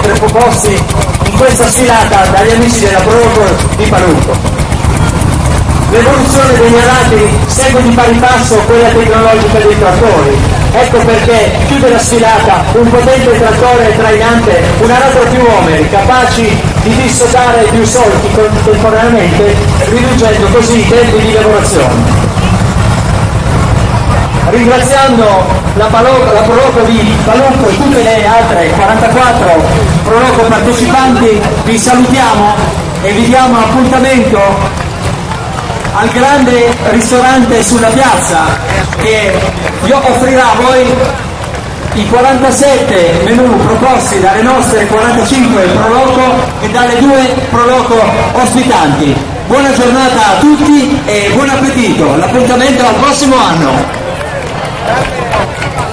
sempre proposti in questa sfilata dagli amici della Provo di Palumbo. L'evoluzione degli arati segue di pari passo quella tecnologica dei trattori. Ecco perché chiude la sfilata un potente trattore trainante, un arato più uomini, capaci di dissodare più solchi contemporaneamente, riducendo così i tempi di lavorazione ringraziando la, Palo- la Proloco di Palocco e tutte le altre 44 Proloco partecipanti, vi salutiamo e vi diamo appuntamento al grande ristorante sulla piazza che vi offrirà a voi i 47 menù proposti dalle nostre 45 Proloco e dalle due Proloco ospitanti. Buona giornata a tutti e buon appetito, l'appuntamento al prossimo anno.